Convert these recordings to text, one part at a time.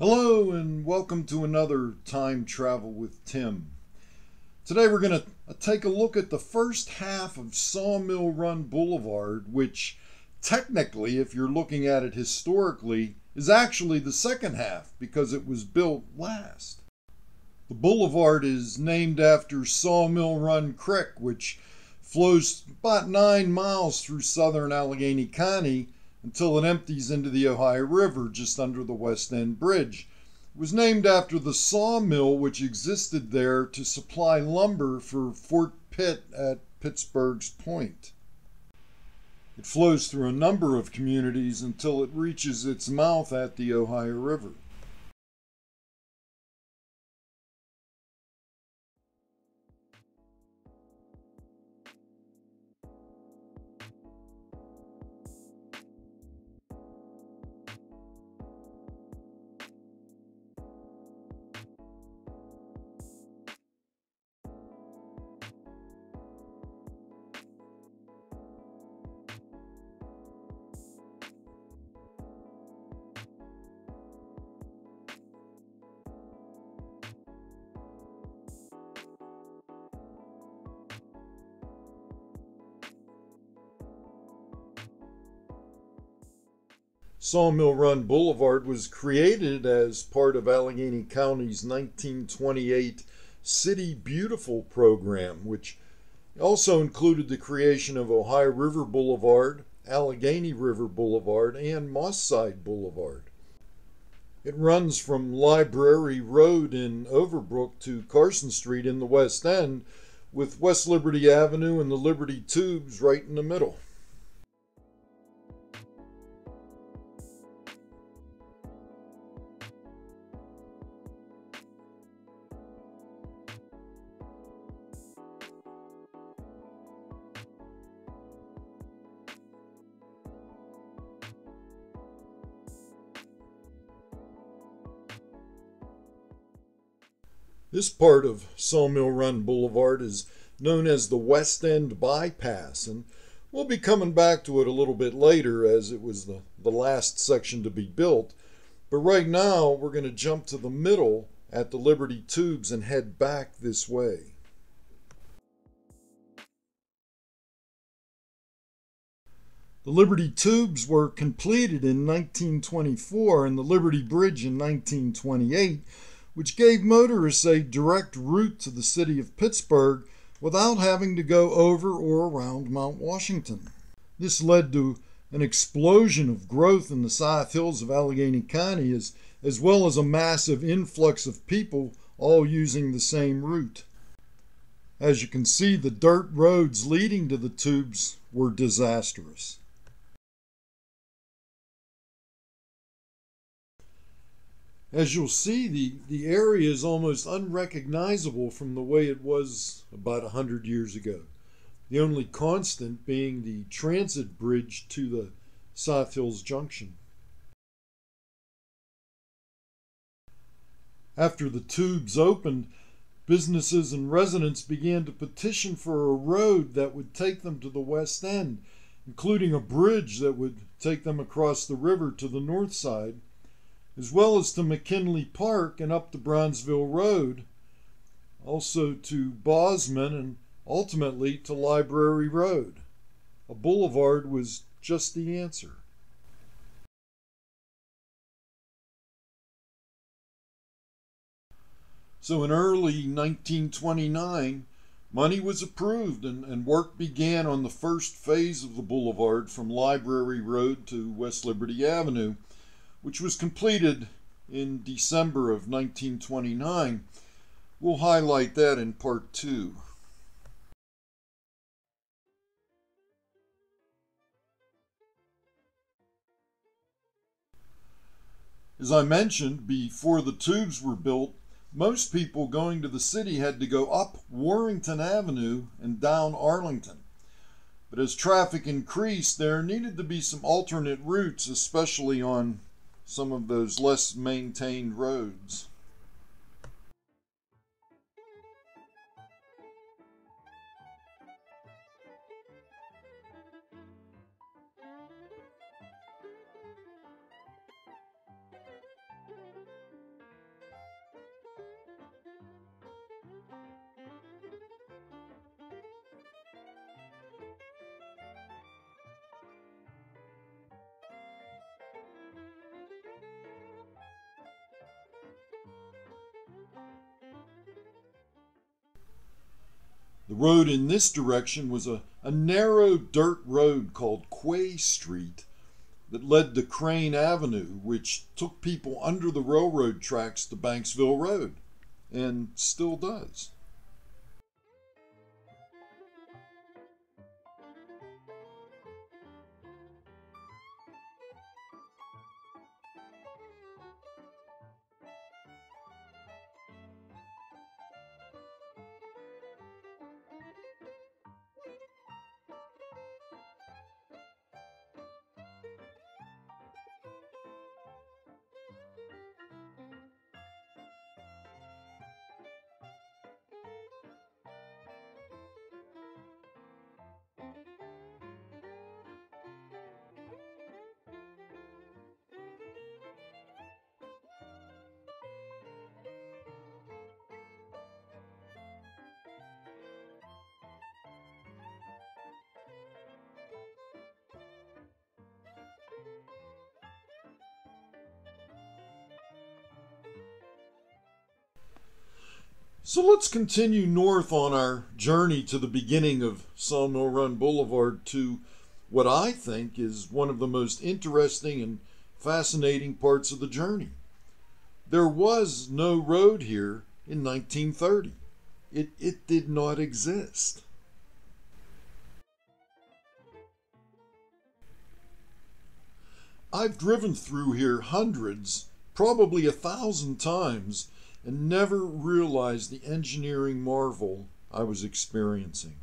Hello, and welcome to another Time Travel with Tim. Today we're going to uh, take a look at the first half of Sawmill Run Boulevard, which technically, if you're looking at it historically, is actually the second half because it was built last. The boulevard is named after Sawmill Run Creek, which flows about nine miles through southern Allegheny County until it empties into the Ohio River just under the West End Bridge. It was named after the sawmill which existed there to supply lumber for Fort Pitt at Pittsburgh's Point. It flows through a number of communities until it reaches its mouth at the Ohio River. Sawmill Run Boulevard was created as part of Allegheny County's 1928 City Beautiful program, which also included the creation of Ohio River Boulevard, Allegheny River Boulevard, and Mosside Boulevard. It runs from Library Road in Overbrook to Carson Street in the West End, with West Liberty Avenue and the Liberty Tubes right in the middle. This part of Sawmill Run Boulevard is known as the West End Bypass, and we'll be coming back to it a little bit later as it was the, the last section to be built. But right now, we're going to jump to the middle at the Liberty Tubes and head back this way. The Liberty Tubes were completed in 1924 and the Liberty Bridge in 1928 which gave motorists a direct route to the city of Pittsburgh without having to go over or around Mount Washington. This led to an explosion of growth in the South Hills of Allegheny County, as, as well as a massive influx of people all using the same route. As you can see, the dirt roads leading to the tubes were disastrous. As you'll see, the, the area is almost unrecognizable from the way it was about a hundred years ago. The only constant being the transit bridge to the South Hills Junction. After the tubes opened, businesses and residents began to petition for a road that would take them to the West End, including a bridge that would take them across the river to the north side as well as to McKinley Park and up the Brownsville Road, also to Bosman and ultimately to Library Road. A boulevard was just the answer. So in early 1929, money was approved and, and work began on the first phase of the boulevard from Library Road to West Liberty Avenue which was completed in December of 1929. We'll highlight that in part two. As I mentioned, before the tubes were built, most people going to the city had to go up Warrington Avenue and down Arlington. But as traffic increased, there needed to be some alternate routes, especially on some of those less maintained roads. The road in this direction was a, a narrow dirt road called Quay Street that led to Crane Avenue, which took people under the railroad tracks to Banksville Road, and still does. So let's continue north on our journey to the beginning of Sawmill Run Boulevard to what I think is one of the most interesting and fascinating parts of the journey. There was no road here in 1930. It, it did not exist. I've driven through here hundreds, probably a thousand times and never realized the engineering marvel I was experiencing.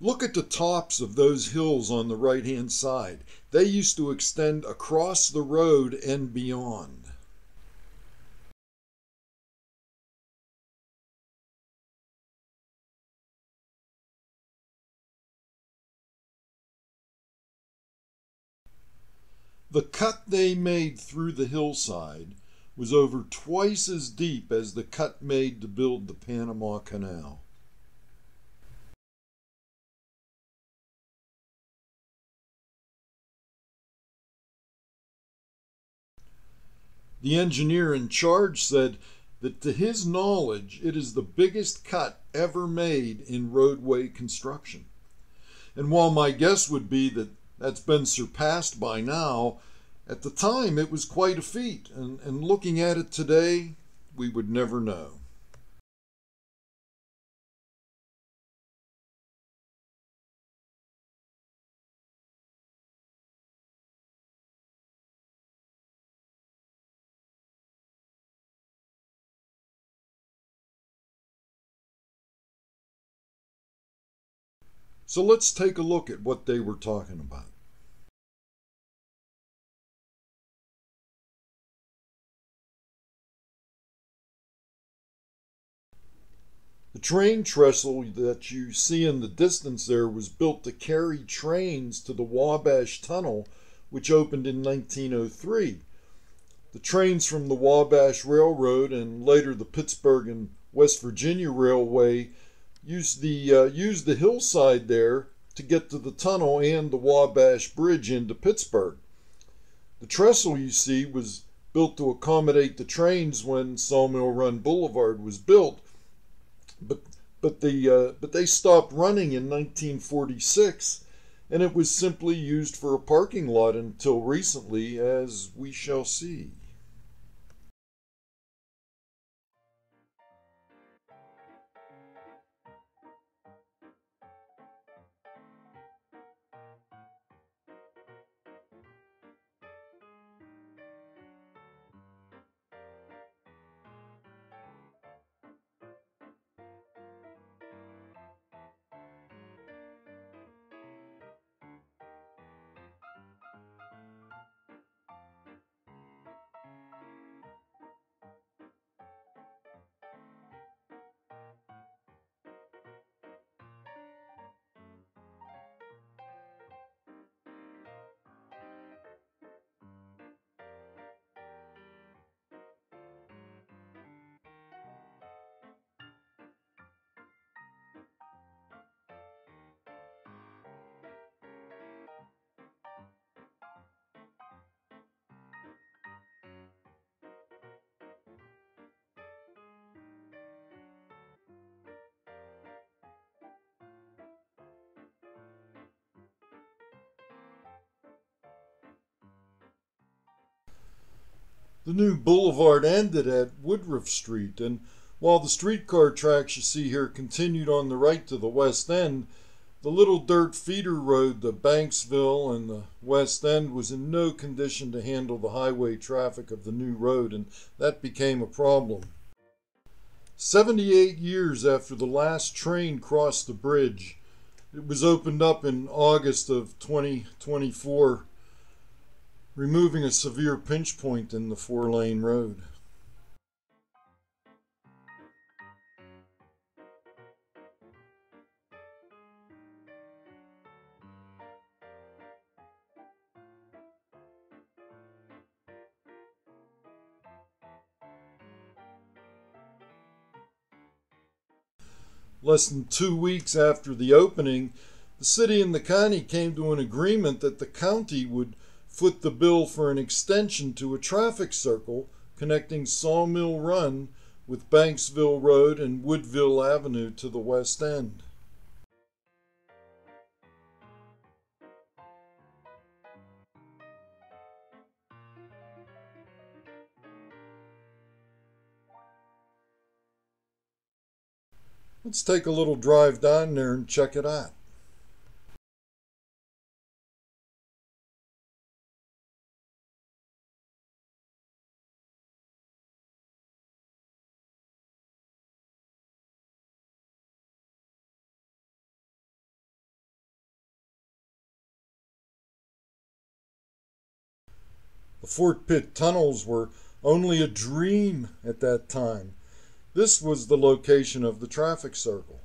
Look at the tops of those hills on the right hand side. They used to extend across the road and beyond. The cut they made through the hillside was over twice as deep as the cut made to build the Panama Canal. The engineer in charge said that to his knowledge, it is the biggest cut ever made in roadway construction. And while my guess would be that that's been surpassed by now, at the time, it was quite a feat, and, and looking at it today, we would never know. So let's take a look at what they were talking about. The train trestle that you see in the distance there was built to carry trains to the Wabash Tunnel, which opened in 1903. The trains from the Wabash Railroad and later the Pittsburgh and West Virginia Railway used the uh, used the hillside there to get to the tunnel and the Wabash Bridge into Pittsburgh. The trestle you see was built to accommodate the trains when Sawmill Run Boulevard was built but but the uh, but they stopped running in 1946 and it was simply used for a parking lot until recently as we shall see The new boulevard ended at Woodruff Street, and while the streetcar tracks you see here continued on the right to the west end, the little dirt feeder road to Banksville and the West End was in no condition to handle the highway traffic of the new road, and that became a problem. 78 years after the last train crossed the bridge, it was opened up in August of 2024, removing a severe pinch point in the four lane road. Less than two weeks after the opening, the city and the county came to an agreement that the county would foot the bill for an extension to a traffic circle connecting Sawmill Run with Banksville Road and Woodville Avenue to the west end. Let's take a little drive down there and check it out. The Fort Pitt tunnels were only a dream at that time. This was the location of the traffic circle.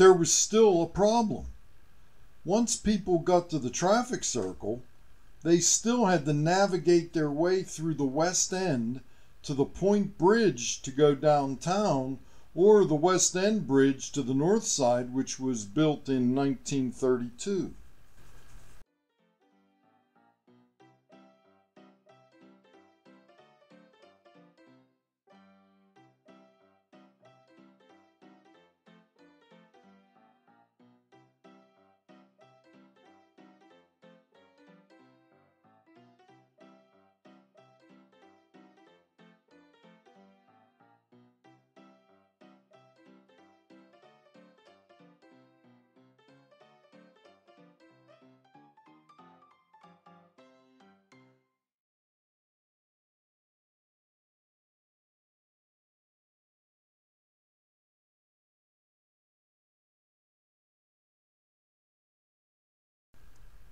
There was still a problem. Once people got to the traffic circle, they still had to navigate their way through the West End to the Point Bridge to go downtown, or the West End Bridge to the north side, which was built in 1932.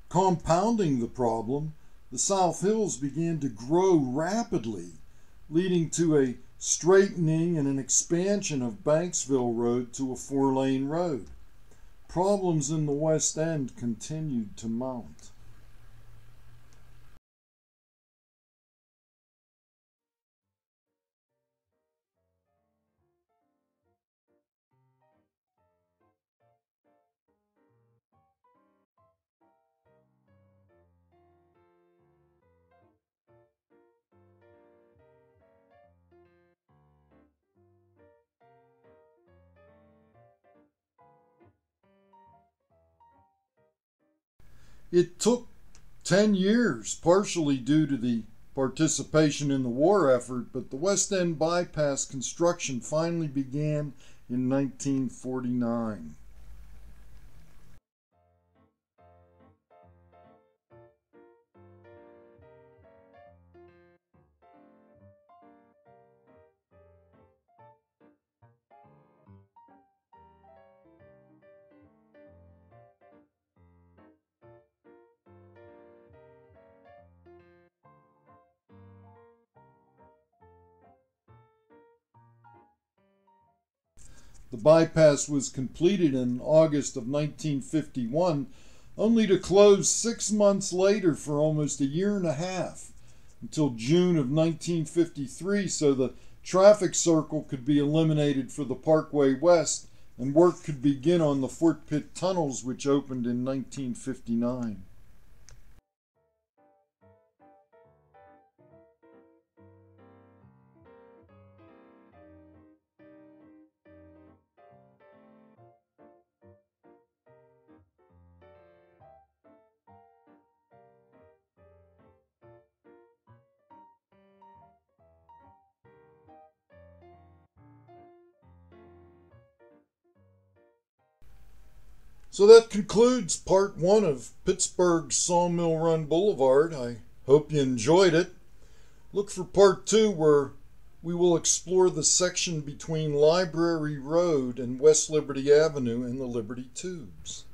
Compounding the problem, the South Hills began to grow rapidly, leading to a straightening and an expansion of Banksville Road to a four lane road. Problems in the West End continued to mount. It took 10 years, partially due to the participation in the war effort, but the West End bypass construction finally began in 1949. The bypass was completed in August of 1951, only to close six months later for almost a year and a half until June of 1953 so the traffic circle could be eliminated for the Parkway West and work could begin on the Fort Pitt tunnels, which opened in 1959. So that concludes part one of Pittsburgh's Sawmill Run Boulevard. I hope you enjoyed it. Look for part two where we will explore the section between Library Road and West Liberty Avenue and the Liberty Tubes.